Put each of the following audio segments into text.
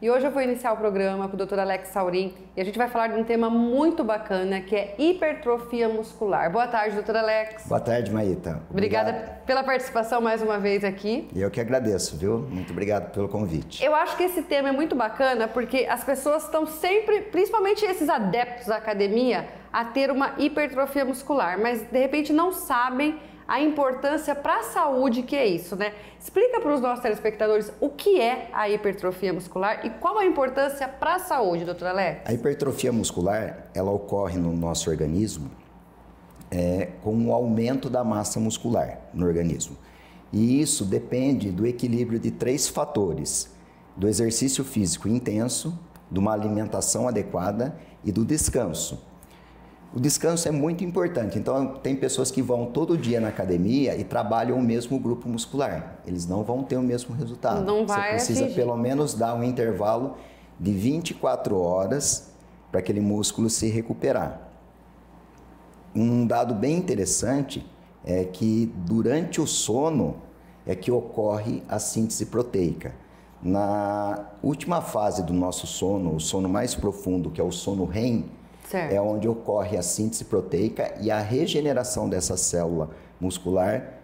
E hoje eu vou iniciar o programa com o Dr. Alex Saurim e a gente vai falar de um tema muito bacana que é hipertrofia muscular. Boa tarde, doutor Alex. Boa tarde, Maíta. Obrigada pela participação mais uma vez aqui. Eu que agradeço, viu? Muito obrigado pelo convite. Eu acho que esse tema é muito bacana porque as pessoas estão sempre, principalmente esses adeptos da academia, a ter uma hipertrofia muscular, mas de repente não sabem a importância para a saúde que é isso, né? Explica para os nossos telespectadores o que é a hipertrofia muscular e qual a importância para a saúde, doutora Alex. A hipertrofia muscular, ela ocorre no nosso organismo é, com o um aumento da massa muscular no organismo. E isso depende do equilíbrio de três fatores: do exercício físico intenso, de uma alimentação adequada e do descanso. O descanso é muito importante. Então, tem pessoas que vão todo dia na academia e trabalham o mesmo grupo muscular. Eles não vão ter o mesmo resultado. Não vai Você precisa atingir. pelo menos dar um intervalo de 24 horas para aquele músculo se recuperar. Um dado bem interessante é que durante o sono é que ocorre a síntese proteica. Na última fase do nosso sono, o sono mais profundo, que é o sono REM, Certo. é onde ocorre a síntese proteica e a regeneração dessa célula muscular,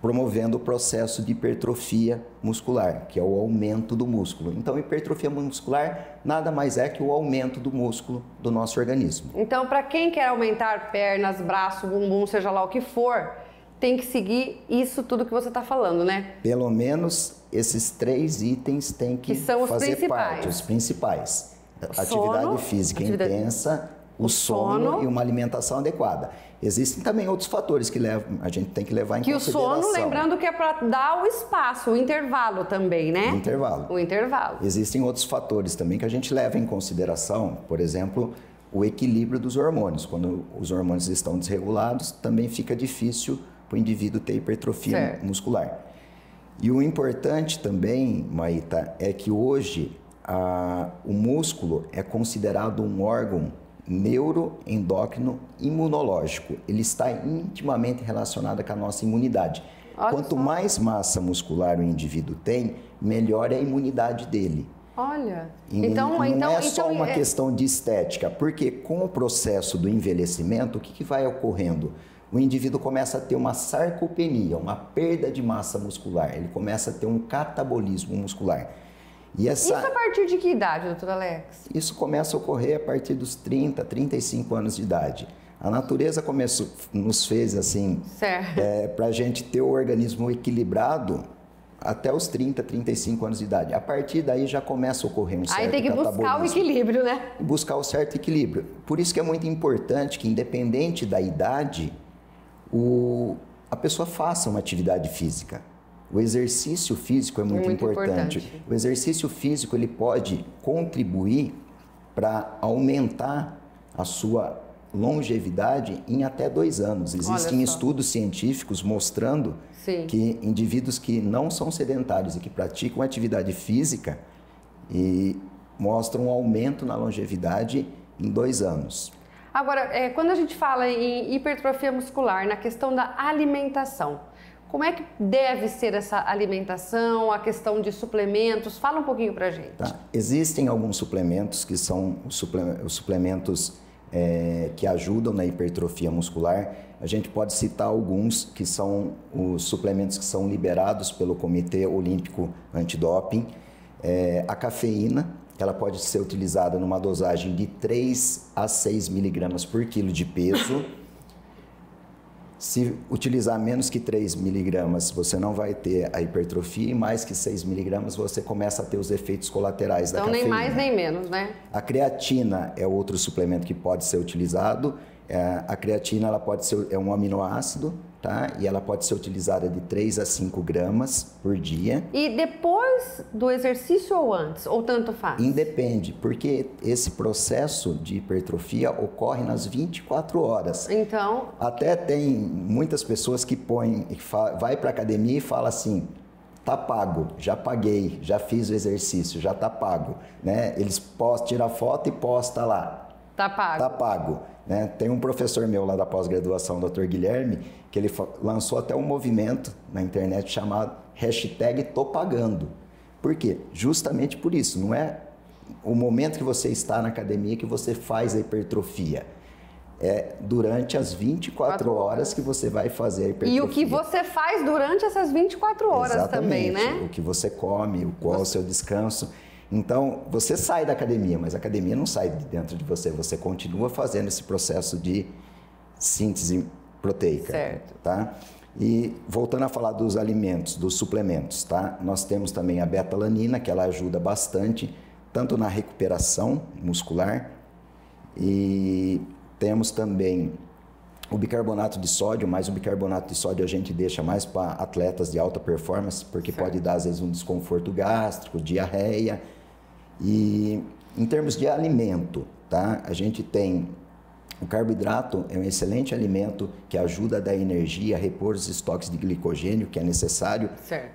promovendo o processo de hipertrofia muscular, que é o aumento do músculo. Então, hipertrofia muscular nada mais é que o aumento do músculo do nosso organismo. Então, para quem quer aumentar pernas, braço, bumbum, seja lá o que for, tem que seguir isso tudo que você está falando, né? Pelo menos esses três itens têm que, Que são os fazer principais. parte, os principais. Sono, atividade física atividade- intensa, o, o sono, sono. e uma alimentação adequada. Existem também outros fatores que levam, a gente tem que levar em Que o consideração. sono, lembrando que é para dar o espaço, o intervalo também, né? O intervalo. O intervalo. Existem outros fatores também que a gente leva em consideração, por exemplo, o equilíbrio dos hormônios. Quando os hormônios estão desregulados, também fica difícil para o indivíduo ter hipertrofia Certo. muscular. E o importante também, Maíta, é que hoje o músculo é considerado um órgão neuroendócrino imunológico. Ele está intimamente relacionado com a nossa imunidade. Olha Quanto só. mais massa muscular o indivíduo tem, melhor é a imunidade dele. Olha. E então, não então, é só então, uma é- questão de estética, porque com o processo do envelhecimento, o que, que vai ocorrendo? O indivíduo começa a ter uma sarcopenia, uma perda de massa muscular, ele começa a ter um catabolismo muscular. E Isso essa, a partir de que idade, doutor Alex? isso começa a ocorrer a partir dos 30, 35 anos de idade. A natureza começou, nos fez assim, Certo. para a gente ter o organismo equilibrado até os 30, 35 anos de idade. A partir daí já começa a ocorrer um certo Aí tem que buscar o equilíbrio, né? Buscar o certo equilíbrio. Por isso que é muito importante que, independente da idade, o, a pessoa faça uma atividade física. O exercício físico é muito, Muito importante. importante. O exercício físico ele pode contribuir para aumentar a sua longevidade em até dois anos. Existem estudos científicos mostrando Sim. que indivíduos que não são sedentários e que praticam atividade física e mostram um aumento na longevidade em dois anos. Agora, é, quando a gente fala em hipertrofia muscular, na questão da alimentação, como é que deve ser essa alimentação, a questão de suplementos? Fala um pouquinho pra gente. Tá? Existem alguns suplementos que são os suplementos é, que ajudam na hipertrofia muscular. A gente pode citar alguns que são os suplementos que são liberados pelo Comitê Olímpico Antidoping. É, a cafeína, ela pode ser utilizada numa dosagem de 3 a 6 miligramas por quilo de peso. Se utilizar menos que 3 miligramas, você não vai ter a hipertrofia e mais que 6 miligramas você começa a ter os efeitos colaterais da Então, nem cafeína. mais nem menos, né? A creatina é outro suplemento que pode ser utilizado. É, a creatina ela pode ser é um aminoácido, tá? E ela pode ser utilizada de 3 a 5 gramas por dia. E depois do exercício ou antes? Ou tanto faz? Independe, porque esse processo de hipertrofia ocorre nas 24 horas. Então, Até tem muitas pessoas que põem, que vai para academia e fala assim, tá pago, já paguei, já fiz o exercício, já tá pago, né? Eles postam, tira foto e posta lá, tá pago. tá pago, né? Tem um professor meu lá da pós-graduação, Dr. Guilherme, que ele lançou até um movimento na internet chamado hashtag tô pagando. Por quê? Justamente por isso. Não é o momento que você está na academia que você faz a hipertrofia. É durante as 24 horas. horas que você vai fazer a hipertrofia. E o que você faz durante essas 24 horas Exatamente. também, né? O que você come, o qual você... é o seu descanso. Então, você sai da academia, mas a academia não sai de dentro de você. Você continua fazendo esse processo de síntese proteica. Certo. Tá? E voltando a falar dos alimentos, dos suplementos, tá? Nós temos também a betalanina, que ela ajuda bastante tanto na recuperação muscular e temos também o bicarbonato de sódio, mas o bicarbonato de sódio a gente deixa mais para atletas de alta performance, porque certo. pode dar às vezes um desconforto gástrico, diarreia. E em termos de alimento, tá? A gente tem o carboidrato é um excelente alimento que ajuda a dar energia, a repor os estoques de glicogênio que é necessário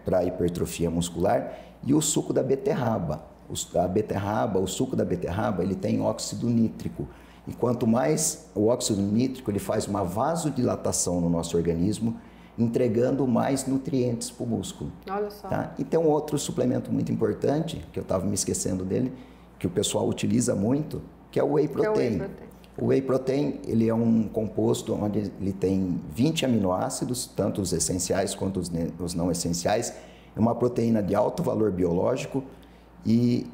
para a hipertrofia muscular e o suco da beterraba. A beterraba, o suco da beterraba, ele tem óxido nítrico. E quanto mais o óxido nítrico, ele faz uma vasodilatação no nosso organismo, entregando mais nutrientes para o músculo. Olha só. Tá? E tem um outro suplemento muito importante, que eu estava me esquecendo dele, que o pessoal utiliza muito, que é o whey protein. É o whey protein. O whey protein ele é um composto onde ele tem 20 aminoácidos, tanto os essenciais quanto os não essenciais. É uma proteína de alto valor biológico e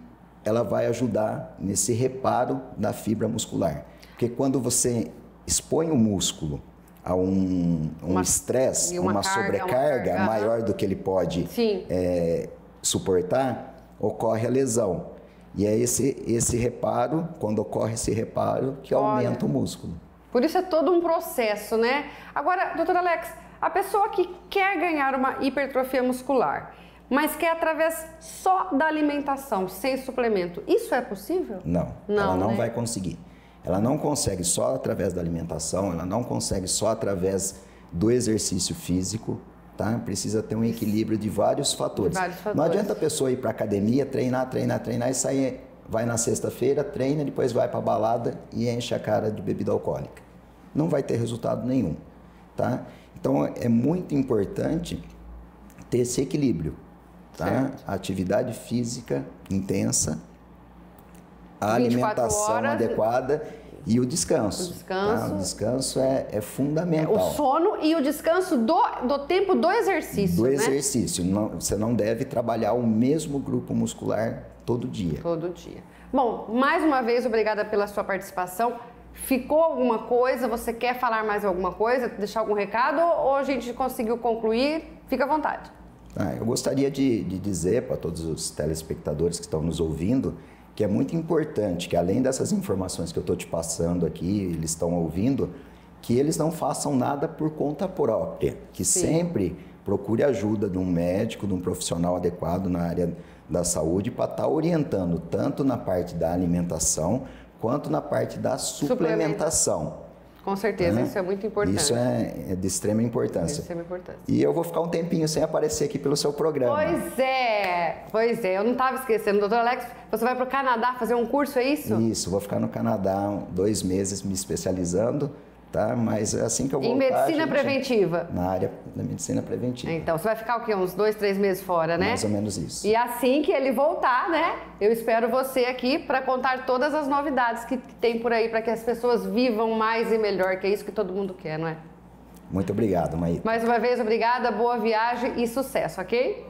ela vai ajudar nesse reparo da fibra muscular. Porque quando você expõe o músculo a um, um estresse, uma, uma, carga, sobrecarga uma maior do que ele pode é, suportar, ocorre a lesão. E é esse, esse reparo, quando ocorre esse reparo, que Olha, aumenta o músculo. Por isso é todo um processo, né? Agora, doutor Alex, a pessoa que quer ganhar uma hipertrofia muscular, mas quer através só da alimentação, sem suplemento, isso é possível? Não, não ela não né? vai conseguir. Ela não consegue só através da alimentação, ela não consegue só através do exercício físico, tá? Precisa ter um equilíbrio de vários fatores. vários fatores. Não adianta a pessoa ir para academia, treinar, treinar, treinar e sair, vai na sexta-feira, treina, depois vai para balada e enche a cara de bebida alcoólica. Não vai ter resultado nenhum, tá? Então é muito importante ter esse equilíbrio, tá? A atividade física intensa, a alimentação horas, adequada e o descanso. O descanso. Tá? O descanso é, é fundamental. É, o sono e o descanso do, do tempo do exercício. Do né? exercício. Não, você não deve trabalhar o mesmo grupo muscular todo dia. Todo dia. Bom, mais uma vez, obrigada pela sua participação. Ficou alguma coisa? Você quer falar mais alguma coisa? Deixar algum recado? Ou a gente conseguiu concluir? Fica à vontade. Ah, eu gostaria de, de dizer para todos os telespectadores que estão nos ouvindo que é muito importante que além dessas informações que eu estou te passando aqui, eles estão ouvindo, que eles não façam nada por conta própria, que Sim. sempre procure ajuda de um médico, de um profissional adequado na área da saúde para estar tá orientando tanto na parte da alimentação quanto na parte da suplementação. Com certeza, né? isso é muito importante. Isso é, é de extrema importância. De extrema importância. E eu vou ficar um tempinho sem aparecer aqui pelo seu programa. Pois é, pois é, eu não estava esquecendo. Doutor Alex, você vai para o Canadá fazer um curso, é isso? Isso, vou ficar no Canadá dois meses me especializando tá? Mas é assim que eu vou Em medicina gente, preventiva? Na área da medicina preventiva. Então, você vai ficar o quê? Uns dois, três meses fora, né? Mais ou menos isso. E assim que ele voltar, né? Eu espero você aqui para contar todas as novidades que tem por aí para que as pessoas vivam mais e melhor, que é isso que todo mundo quer, não é? Muito obrigado, Maíra. Mais uma vez, obrigada, boa viagem e sucesso, ok?